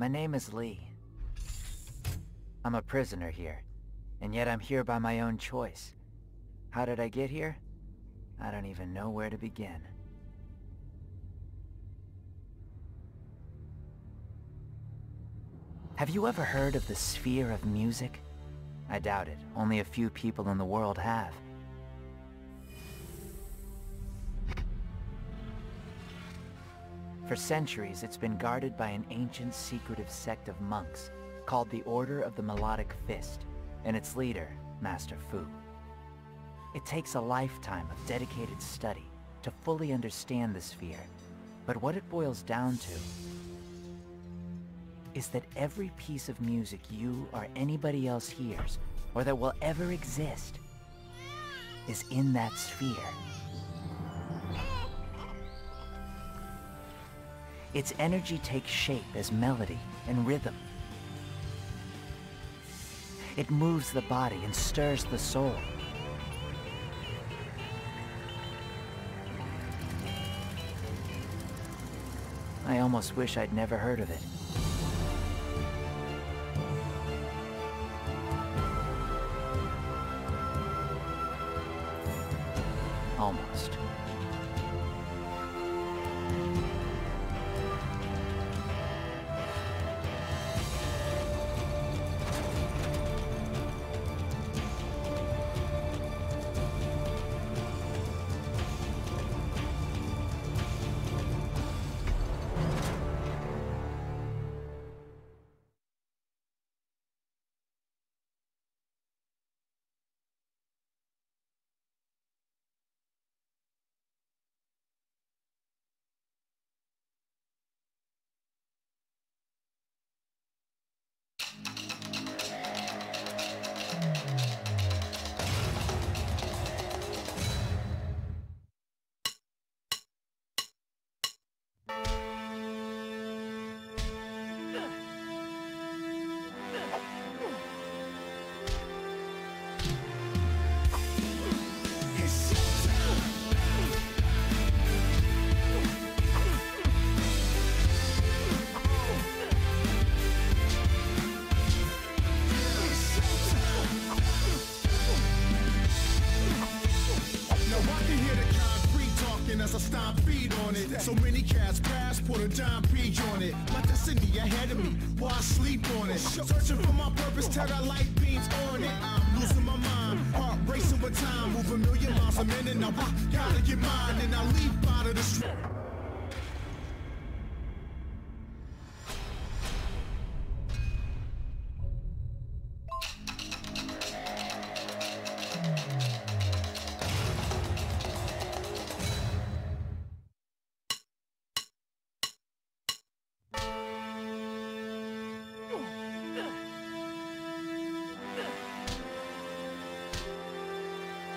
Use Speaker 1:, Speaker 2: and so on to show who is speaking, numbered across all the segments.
Speaker 1: My name is Lee. I'm a prisoner here, and yet I'm here by my own choice. How did I get here? I don't even know where to begin. Have you ever heard of the sphere of music? I doubt it. Only a few people in the world have. For centuries, it's been guarded by an ancient secretive sect of monks called the Order of the Melodic Fist, and its leader, Master Fu. It takes a lifetime of dedicated study to fully understand the sphere, but what it boils down to is that every piece of music you or anybody else hears, or that will ever exist, is in that sphere. Its energy takes shape as melody and rhythm. It moves the body and stirs the soul. I almost wish I'd never heard of it. Almost.
Speaker 2: As I stomp feet on it. So many cats pass, put a dime peach on it. My destiny ahead of me, while I sleep on it. Searching for my purpose, tell that light beams on it. I'm losing my mind, heart racing with time, move a million miles a minute. Now I gotta get mine, and I leap out of the street.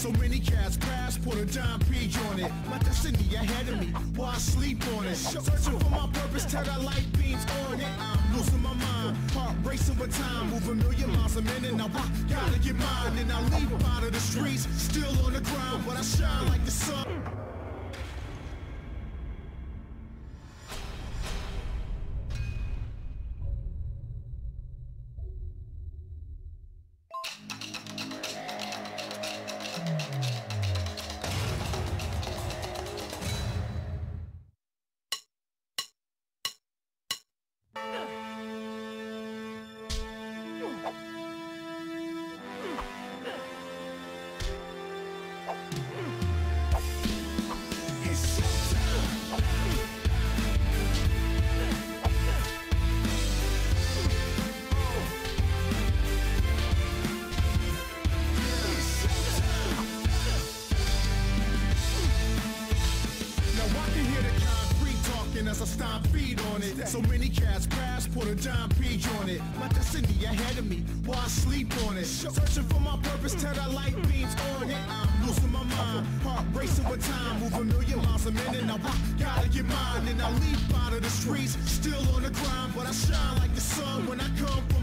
Speaker 2: So many cats pass, put a dime peach on it. My destiny ahead of me, while I sleep on it. Searching for my purpose, tell that light beams on it. I'm losing my mind, heart racing with time, move a million miles a minute. Now I gotta get mine, and I leap out of the streets, still on the ground, but I shine like the sun. As I stomp feet on it. So many cats pass, put a dime page on it. My destiny ahead of me, while I sleep on it. Searching for my purpose, tell that light beams on it. I'm losing my mind, heart racing with time, move a million miles a minute. I gotta get mine, and I leap out of the streets, still on the grind, but I shine like the sun when I come from